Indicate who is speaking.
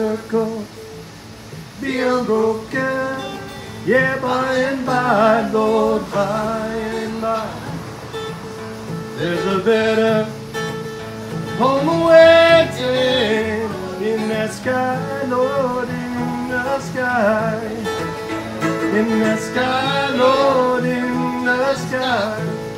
Speaker 1: circle, be unbroken. Yeah, by and by, Lord, by and by, there's a better home awaiting in that sky, Lord, in the sky, in the sky, Lord, in the sky.